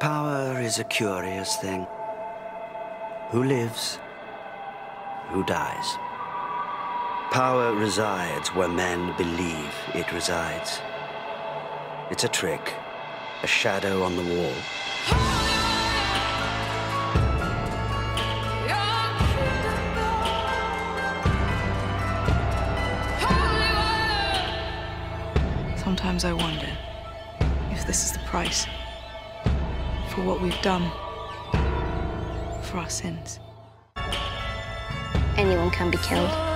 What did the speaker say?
Power is a curious thing. Who lives? Who dies? Power resides where men believe it resides. It's a trick, a shadow on the wall. Sometimes I wonder if this is the price for what we've done, for our sins. Anyone can be killed.